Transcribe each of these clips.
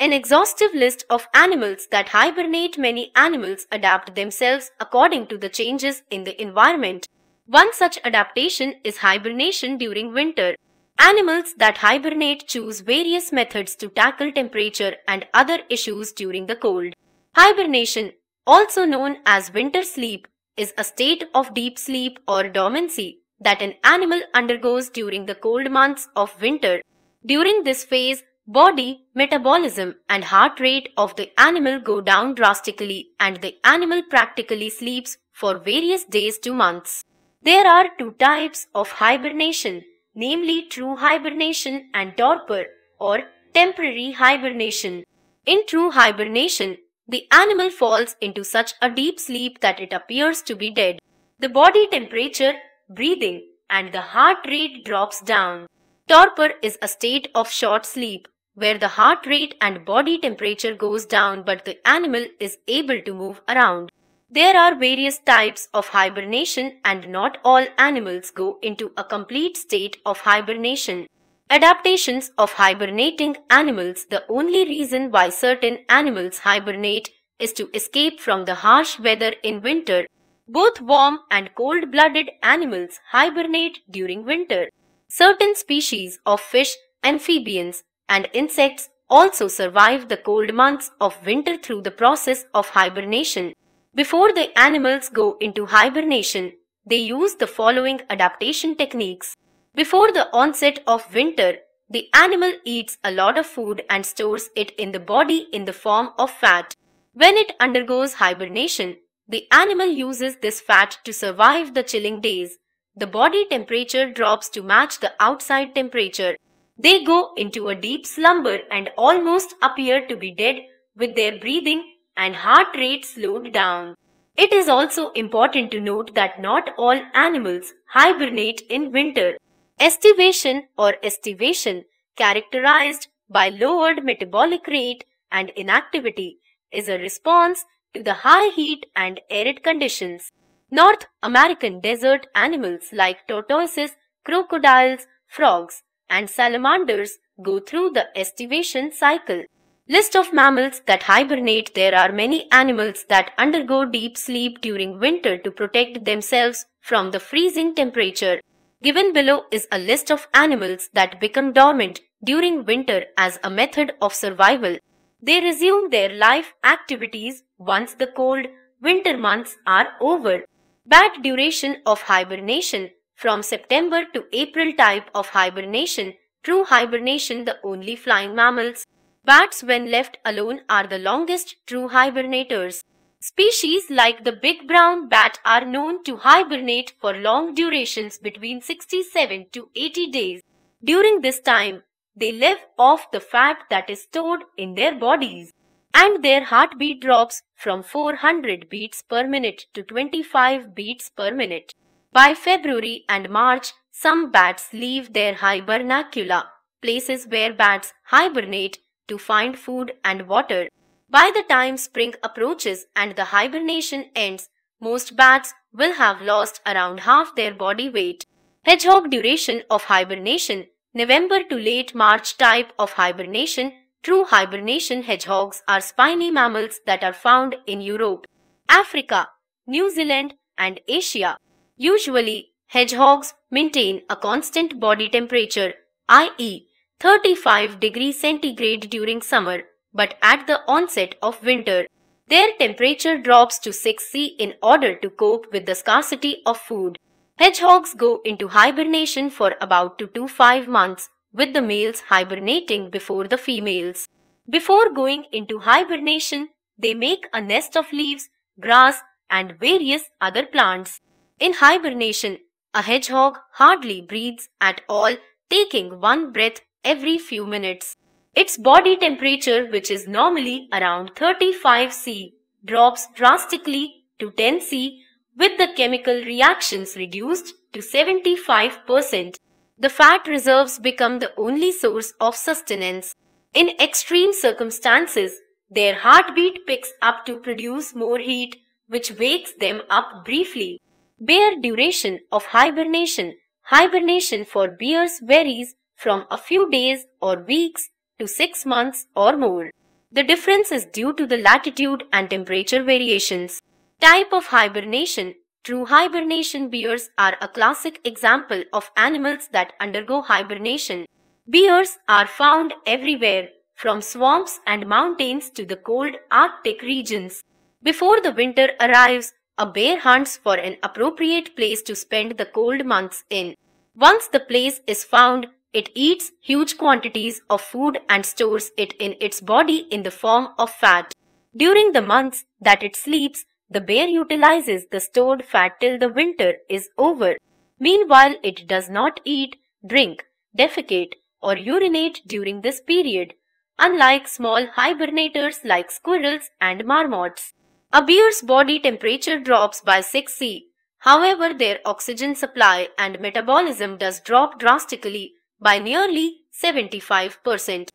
An exhaustive list of animals that hibernate many animals adapt themselves according to the changes in the environment. One such adaptation is hibernation during winter. Animals that hibernate choose various methods to tackle temperature and other issues during the cold. Hibernation, also known as winter sleep, is a state of deep sleep or dormancy that an animal undergoes during the cold months of winter. During this phase, body, metabolism and heart rate of the animal go down drastically and the animal practically sleeps for various days to months. There are two types of hibernation, namely true hibernation and torpor or temporary hibernation. In true hibernation, the animal falls into such a deep sleep that it appears to be dead. The body temperature, breathing, and the heart rate drops down. Torpor is a state of short sleep where the heart rate and body temperature goes down but the animal is able to move around. There are various types of hibernation and not all animals go into a complete state of hibernation. Adaptations of hibernating animals The only reason why certain animals hibernate is to escape from the harsh weather in winter. Both warm and cold-blooded animals hibernate during winter. Certain species of fish, amphibians, and insects also survive the cold months of winter through the process of hibernation. Before the animals go into hibernation, they use the following adaptation techniques. Before the onset of winter, the animal eats a lot of food and stores it in the body in the form of fat. When it undergoes hibernation, the animal uses this fat to survive the chilling days. The body temperature drops to match the outside temperature. They go into a deep slumber and almost appear to be dead with their breathing and heart rate slowed down. It is also important to note that not all animals hibernate in winter. Estivation or estivation, characterized by lowered metabolic rate and inactivity, is a response to the high heat and arid conditions. North American desert animals like tortoises, crocodiles, frogs, and salamanders go through the estivation cycle. List of mammals that hibernate There are many animals that undergo deep sleep during winter to protect themselves from the freezing temperature. Given below is a list of animals that become dormant during winter as a method of survival. They resume their life activities once the cold winter months are over. Bad duration of hibernation from September to April type of hibernation. True hibernation the only flying mammals. Bats when left alone are the longest true hibernators. Species like the big brown bat are known to hibernate for long durations between 67 to 80 days. During this time, they live off the fat that is stored in their bodies and their heartbeat drops from 400 beats per minute to 25 beats per minute. By February and March, some bats leave their hibernacula, places where bats hibernate to find food and water. By the time spring approaches and the hibernation ends, most bats will have lost around half their body weight. Hedgehog duration of hibernation November to late March type of hibernation True hibernation hedgehogs are spiny mammals that are found in Europe, Africa, New Zealand and Asia. Usually, hedgehogs maintain a constant body temperature, i.e. 35 degrees centigrade during summer but at the onset of winter, their temperature drops to 6C in order to cope with the scarcity of food. Hedgehogs go into hibernation for about 2 to 5 months, with the males hibernating before the females. Before going into hibernation, they make a nest of leaves, grass, and various other plants. In hibernation, a hedgehog hardly breathes at all, taking one breath every few minutes. Its body temperature, which is normally around 35 C, drops drastically to 10 C with the chemical reactions reduced to 75%. The fat reserves become the only source of sustenance. In extreme circumstances, their heartbeat picks up to produce more heat, which wakes them up briefly. Bear duration of hibernation. Hibernation for bears varies from a few days or weeks to 6 months or more. The difference is due to the latitude and temperature variations. Type of hibernation True hibernation bears are a classic example of animals that undergo hibernation. Bears are found everywhere, from swamps and mountains to the cold Arctic regions. Before the winter arrives, a bear hunts for an appropriate place to spend the cold months in. Once the place is found, it eats huge quantities of food and stores it in its body in the form of fat. During the months that it sleeps, the bear utilizes the stored fat till the winter is over. Meanwhile, it does not eat, drink, defecate, or urinate during this period, unlike small hibernators like squirrels and marmots. A bear's body temperature drops by 6 C. However, their oxygen supply and metabolism does drop drastically by nearly 75%.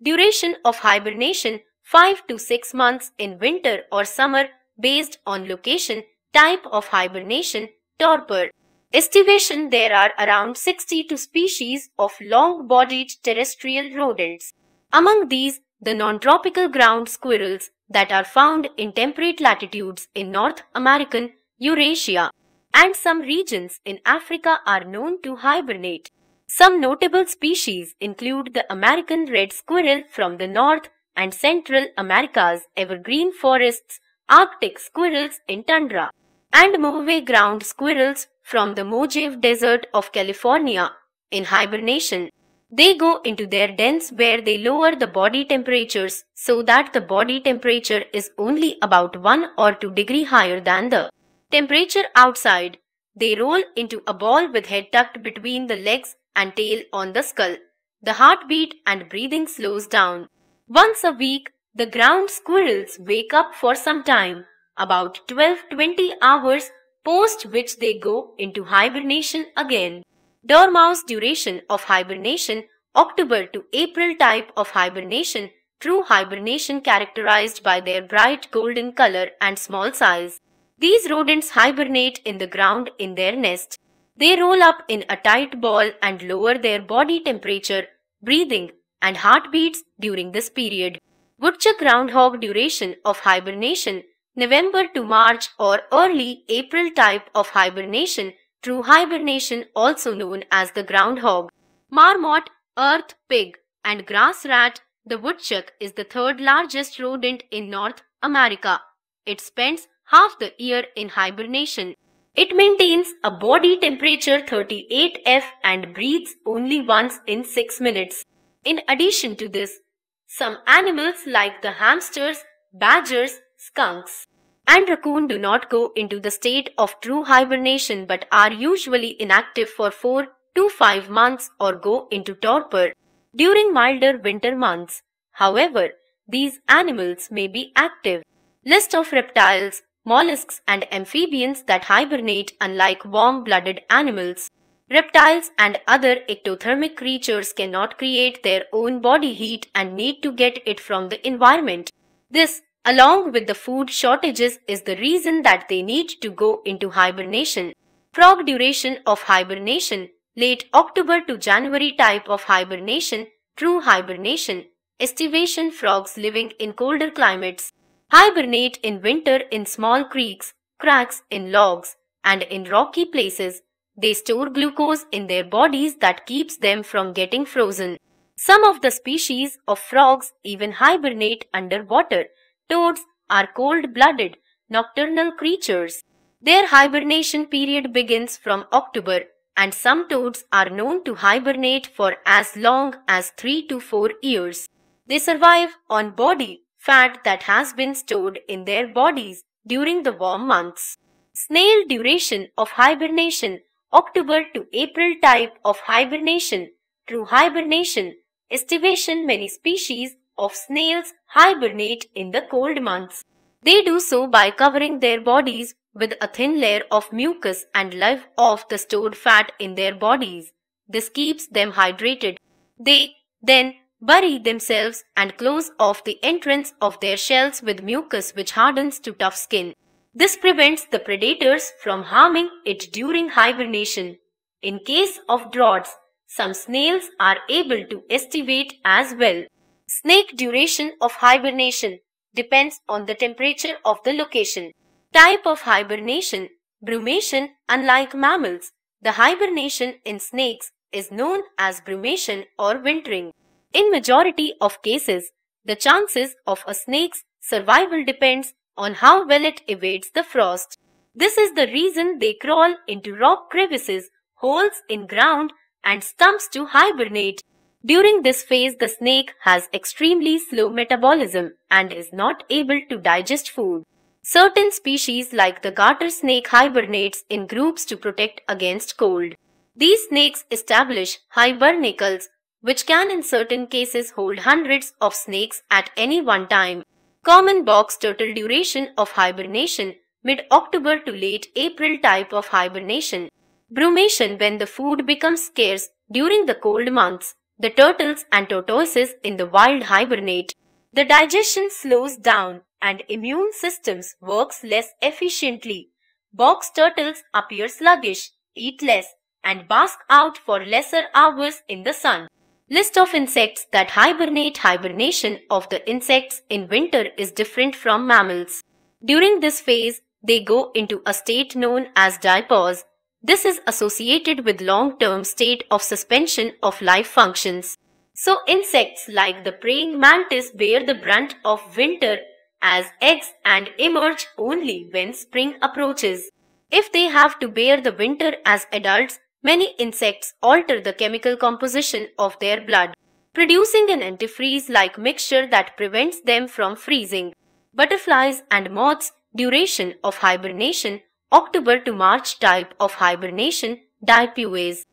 Duration of hibernation 5 to 6 months in winter or summer based on location, type of hibernation, torpor. Estivation there are around 62 species of long-bodied terrestrial rodents. Among these, the non-tropical ground squirrels that are found in temperate latitudes in North American, Eurasia, and some regions in Africa are known to hibernate. Some notable species include the American red squirrel from the North and Central America's evergreen forests Arctic squirrels in tundra, and Mojave ground squirrels from the Mojave Desert of California in hibernation. They go into their dens where they lower the body temperatures so that the body temperature is only about 1 or 2 degree higher than the temperature outside. They roll into a ball with head tucked between the legs and tail on the skull. The heartbeat and breathing slows down. Once a week, the ground squirrels wake up for some time, about 12-20 hours post which they go into hibernation again. Dormouse duration of hibernation October to April type of hibernation True hibernation characterized by their bright golden color and small size. These rodents hibernate in the ground in their nest. They roll up in a tight ball and lower their body temperature, breathing, and heartbeats during this period. Woodchuck groundhog duration of hibernation November to March or early April type of hibernation true hibernation also known as the groundhog. Marmot, earth pig and grass rat the woodchuck is the third largest rodent in North America. It spends half the year in hibernation. It maintains a body temperature 38 F and breathes only once in 6 minutes. In addition to this, some animals like the hamsters, badgers, skunks, and raccoon do not go into the state of true hibernation but are usually inactive for 4 to 5 months or go into torpor during milder winter months. However, these animals may be active. List of reptiles, mollusks and amphibians that hibernate unlike warm-blooded animals. Reptiles and other ectothermic creatures cannot create their own body heat and need to get it from the environment. This, along with the food shortages, is the reason that they need to go into hibernation. Frog duration of hibernation, late October to January type of hibernation, true hibernation, estivation frogs living in colder climates, hibernate in winter in small creeks, cracks in logs, and in rocky places they store glucose in their bodies that keeps them from getting frozen. Some of the species of frogs even hibernate underwater. Toads are cold-blooded, nocturnal creatures. Their hibernation period begins from October and some toads are known to hibernate for as long as 3 to 4 years. They survive on body fat that has been stored in their bodies during the warm months. Snail duration of hibernation October to April type of hibernation. True hibernation, estivation many species of snails hibernate in the cold months. They do so by covering their bodies with a thin layer of mucus and live off the stored fat in their bodies. This keeps them hydrated. They then bury themselves and close off the entrance of their shells with mucus which hardens to tough skin. This prevents the predators from harming it during hibernation. In case of droughts, some snails are able to estivate as well. Snake duration of hibernation depends on the temperature of the location. Type of hibernation Brumation Unlike mammals, the hibernation in snakes is known as brumation or wintering. In majority of cases, the chances of a snake's survival depends on how well it evades the frost. This is the reason they crawl into rock crevices, holes in ground and stumps to hibernate. During this phase, the snake has extremely slow metabolism and is not able to digest food. Certain species like the garter snake hibernates in groups to protect against cold. These snakes establish hibernacles which can in certain cases hold hundreds of snakes at any one time. Common box turtle duration of hibernation mid-October to late April type of hibernation. Brumation when the food becomes scarce during the cold months. The turtles and tortoises in the wild hibernate. The digestion slows down and immune systems works less efficiently. Box turtles appear sluggish, eat less, and bask out for lesser hours in the sun. List of insects that hibernate Hibernation of the insects in winter is different from mammals. During this phase, they go into a state known as diapause. This is associated with long-term state of suspension of life functions. So insects like the praying mantis bear the brunt of winter as eggs and emerge only when spring approaches. If they have to bear the winter as adults, Many insects alter the chemical composition of their blood, producing an antifreeze-like mixture that prevents them from freezing. Butterflies and moths duration of hibernation October to March type of hibernation diapause.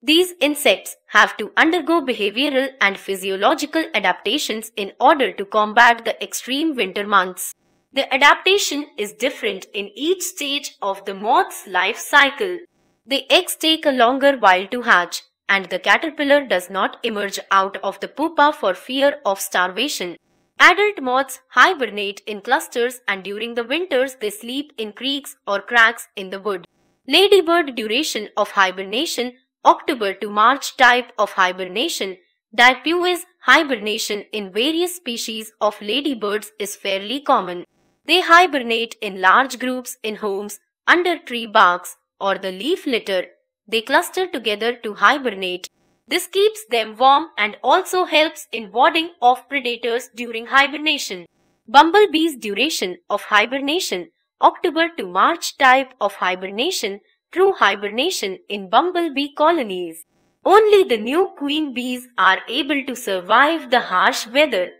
These insects have to undergo behavioral and physiological adaptations in order to combat the extreme winter months. The adaptation is different in each stage of the moth's life cycle. The eggs take a longer while to hatch, and the caterpillar does not emerge out of the pupa for fear of starvation. Adult moths hibernate in clusters and during the winters they sleep in creeks or cracks in the wood. Ladybird duration of hibernation October to March type of hibernation Diapause hibernation in various species of ladybirds is fairly common. They hibernate in large groups in homes, under tree barks, or the leaf litter, they cluster together to hibernate. This keeps them warm and also helps in warding off predators during hibernation. Bumblebee's duration of hibernation October to March type of hibernation true hibernation in bumblebee colonies. Only the new queen bees are able to survive the harsh weather.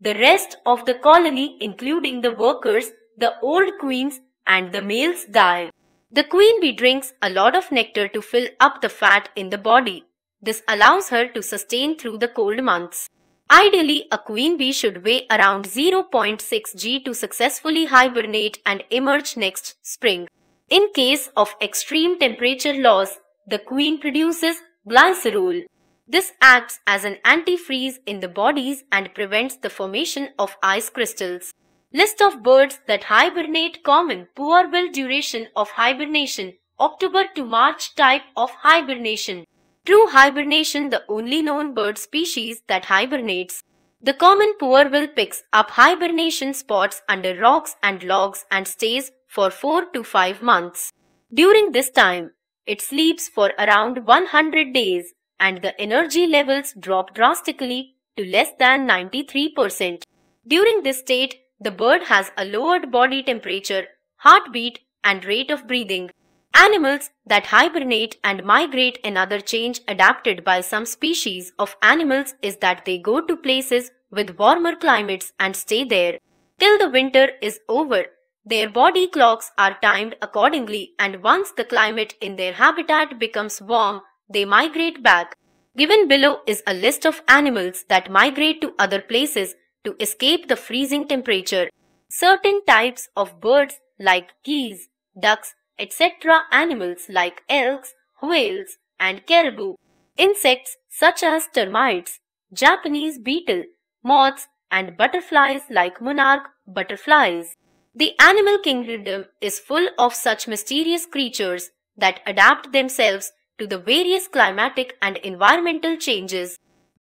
The rest of the colony including the workers, the old queens and the males die. The queen bee drinks a lot of nectar to fill up the fat in the body. This allows her to sustain through the cold months. Ideally, a queen bee should weigh around 0.6 g to successfully hibernate and emerge next spring. In case of extreme temperature loss, the queen produces glycerol. This acts as an antifreeze in the bodies and prevents the formation of ice crystals. List of birds that hibernate common Poorwill duration of hibernation October to March type of hibernation. True hibernation the only known bird species that hibernates. The common poorwill picks up hibernation spots under rocks and logs and stays for 4 to 5 months. During this time, it sleeps for around 100 days and the energy levels drop drastically to less than 93%. During this state, the bird has a lowered body temperature, heartbeat, and rate of breathing. Animals that hibernate and migrate another change adapted by some species of animals is that they go to places with warmer climates and stay there. Till the winter is over, their body clocks are timed accordingly and once the climate in their habitat becomes warm, they migrate back. Given below is a list of animals that migrate to other places to escape the freezing temperature. Certain types of birds like geese, ducks, etc. animals like elks, whales and caribou. Insects such as termites, Japanese beetle, moths and butterflies like monarch butterflies. The animal kingdom is full of such mysterious creatures that adapt themselves to the various climatic and environmental changes